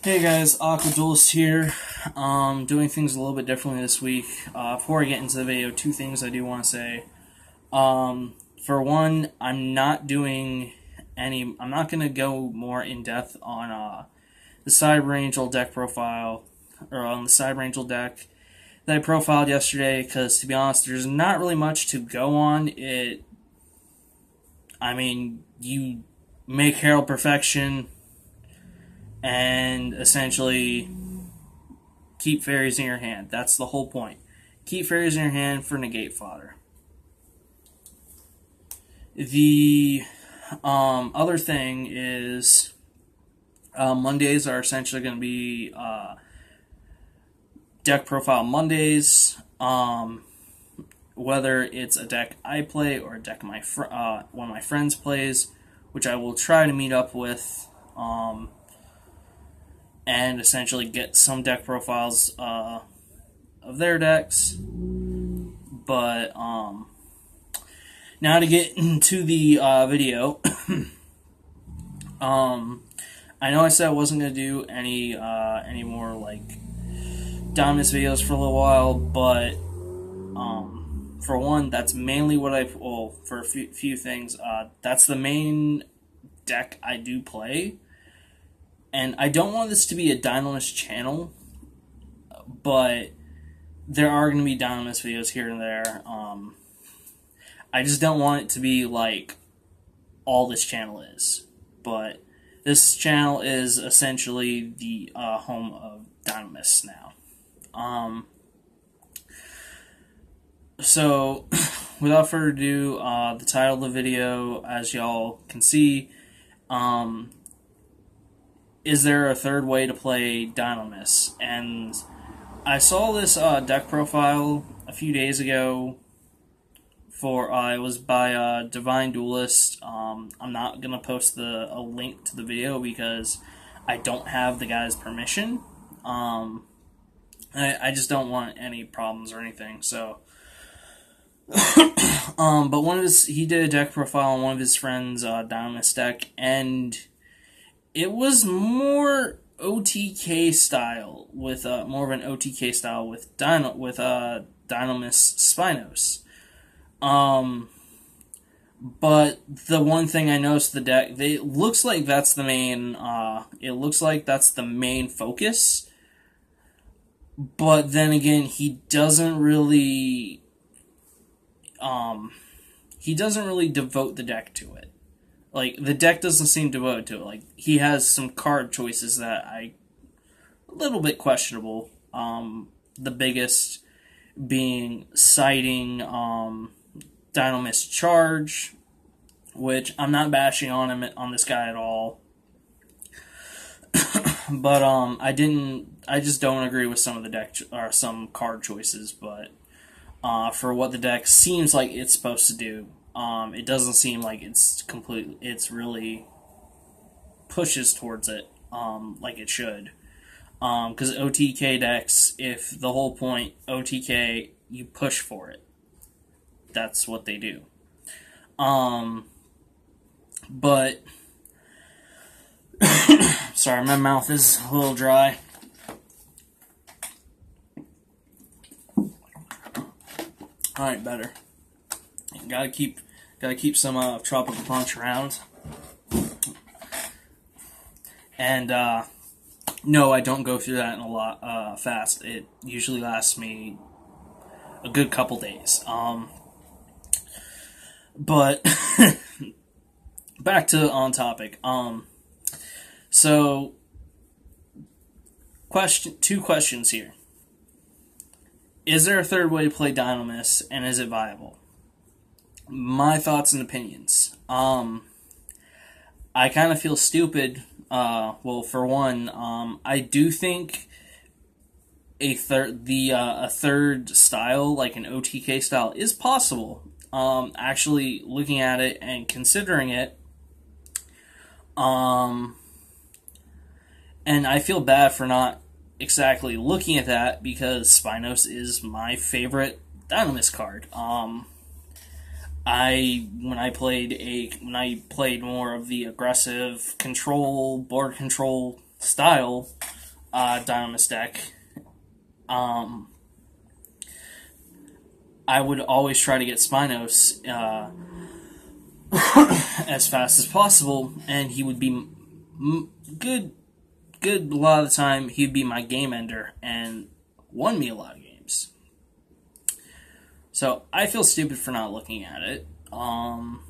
Hey guys, Aqua Duelist here. Um, doing things a little bit differently this week. Uh, before I get into the video, two things I do want to say. Um, for one, I'm not doing any. I'm not going to go more in depth on uh, the Cyber Angel deck profile or on the Cyber Angel deck that I profiled yesterday. Because to be honest, there's not really much to go on. It. I mean, you make Herald Perfection and essentially keep fairies in your hand. That's the whole point. Keep fairies in your hand for negate fodder. The um, other thing is uh, Mondays are essentially going to be uh, deck profile Mondays. Um, whether it's a deck I play or a deck my fr- uh, one of my friends plays, which I will try to meet up with. Um, and essentially get some deck profiles uh, of their decks. But um, now to get into the uh, video. um, I know I said I wasn't gonna do any uh, any more like Dinomist videos for a little while, but um, for one, that's mainly what I well for a few, few things. Uh, that's the main deck I do play and I don't want this to be a Dinomist channel, but there are going to be Dinomist videos here and there. Um, I just don't want it to be like all this channel is, but this channel is essentially the uh, home of Dinomists now. Um, so, without further ado, uh, the title of the video, as y'all can see, um, is there a third way to play Dinomists? And I saw this uh, deck profile a few days ago. For uh, it was by uh, Divine Duelist. Um, I'm not gonna post the a link to the video because I don't have the guy's permission. Um, I, I just don't want any problems or anything. So, um, but one of his he did a deck profile on one of his friends' uh, Dinomist deck, and it was more OTK style with uh, more of an OTK style with Dino with uh Dinomist Spinos. Um but the one thing I noticed the deck they looks like that's the main uh it looks like that's the main focus. But then again he doesn't really um he doesn't really devote the deck to it like the deck doesn't seem devoted to it. Like he has some card choices that I a little bit questionable. Um, the biggest being citing um, Dinomist Charge, which I'm not bashing on him on this guy at all. but um, I didn't. I just don't agree with some of the deck or some card choices. But uh, for what the deck seems like it's supposed to do, um, it doesn't seem like it's complete. It's really pushes towards it um, like it should. Because um, OTK decks, if the whole point OTK, you push for it. That's what they do. Um, but sorry, my mouth is a little dry. All right, better. Gotta keep Gotta keep some uh, tropical punch around. And uh, no, I don't go through that in a lot uh, fast. It usually lasts me a good couple days. Um, but back to on topic. Um, so question two questions here. Is there a third way to play Dinomists, and is it viable? My thoughts and opinions. Um, I kind of feel stupid. Uh, well, for one, um, I do think a third the uh, a third style like an OTK style is possible. Um, actually, looking at it and considering it, um, and I feel bad for not exactly looking at that because Spinos is my favorite Dinomist card. Um, I when I played a when I played more of the aggressive control board control style, uh, Dinomist deck, um, I would always try to get Spinos uh, as fast as possible, and he would be good. Good a lot of the time, he'd be my game ender and won me a lot of games. So I feel stupid for not looking at it. Um,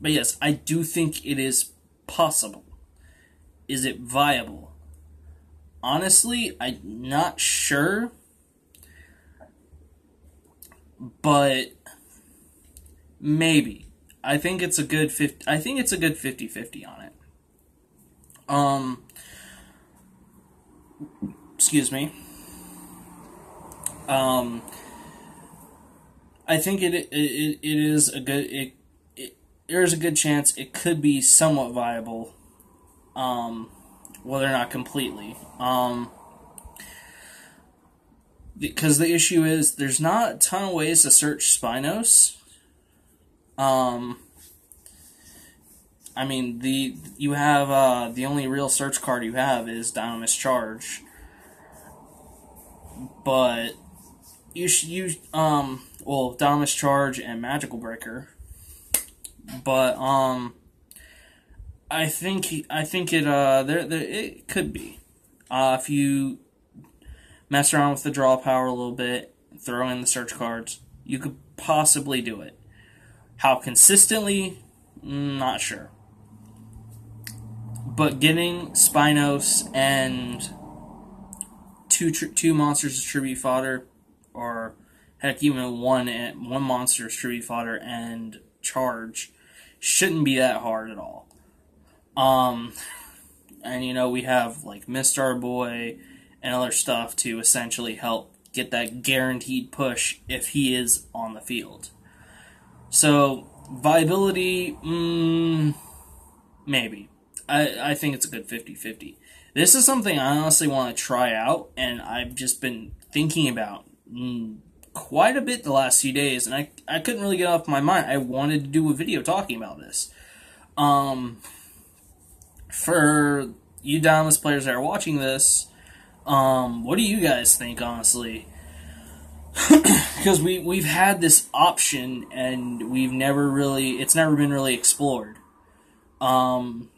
but yes, I do think it is possible. Is it viable? Honestly, I'm not sure. But maybe. I think it's a good 50 I think it's a good 50-50 on it. Um excuse me. Um I think it it, it, it is a good it, it there's a good chance it could be somewhat viable um whether or not completely. Um because the issue is there's not a ton of ways to search Spinos. Um, I mean the you have uh, the only real search card you have is Dinomist Charge, but you should use um well Dinomist Charge and Magical Breaker, but um I think I think it uh there, there it could be uh if you mess around with the draw power a little bit, throw in the search cards, you could possibly do it. How consistently, not sure. But getting Spinos and two two monsters as tribute fodder, or heck, even one one monster tribute fodder and charge, shouldn't be that hard at all. Um, and you know we have like Mistar Boy and other stuff to essentially help get that guaranteed push if he is on the field. So, viability, mm, maybe. I, I think it's a good 50 50. This is something I honestly want to try out, and I've just been thinking about mm, quite a bit the last few days, and I, I couldn't really get off my mind. I wanted to do a video talking about this. Um, for you Dinomist players that are watching this, um, what do you guys think, honestly? Because we we've had this option and we've never really it's never been really explored. Um,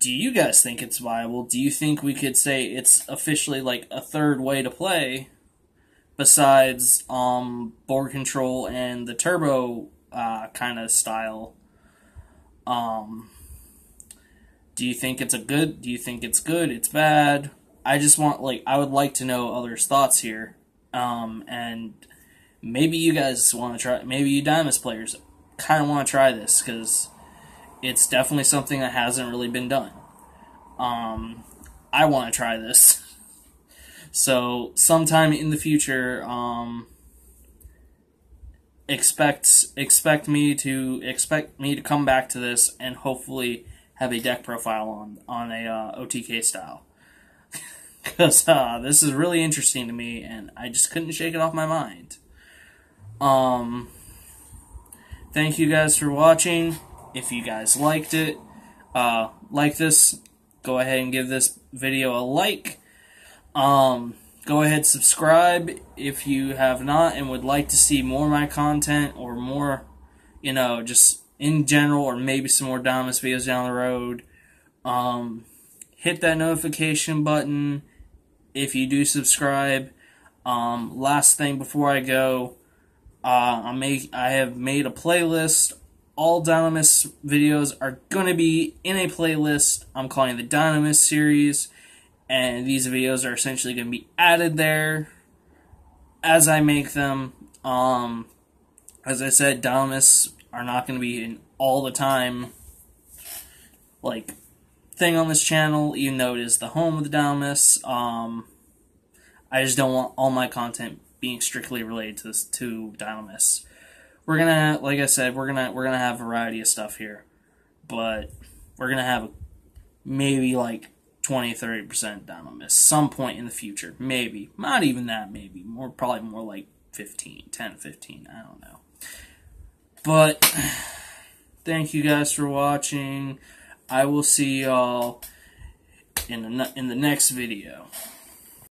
do you guys think it's viable? Do you think we could say it's officially like a third way to play besides um, board control and the turbo uh, kind of style? Um, do you think it's a good? Do you think it's good? It's bad? I just want like I would like to know others' thoughts here, um, and maybe you guys want to try. Maybe you Dinomist players kind of want to try this because it's definitely something that hasn't really been done. Um, I want to try this. So sometime in the future, um, expect expect me to expect me to come back to this and hopefully have a deck profile on on a uh, OTK style because uh, this is really interesting to me, and I just couldn't shake it off my mind. Um, thank you guys for watching. If you guys liked it, uh, like this, go ahead and give this video a like. Um, go ahead subscribe if you have not and would like to see more my content or more, you know, just in general, or maybe some more Dinomist videos down the road. Um, hit that notification button if you do subscribe. Um, last thing before I go, uh, I make I have made a playlist. All Dinomist videos are to be in a playlist. I'm calling the Dinomist series, and these videos are essentially going to be added there as I make them. Um, as I said, Dinomists are not going to be in all the time, like thing on this channel, even though it is the home of the Dinomists. Um, I just don't want all my content being strictly related to this, to Dinomists. We're gonna, like I said, we're gonna we're gonna have a variety of stuff here, but we're gonna have a maybe like 20 30 percent Dinomist some point in the future, maybe not even that, maybe more probably more like 15, 10, 15. I don't know, but thank you guys for watching. I will see y'all in the in the next video.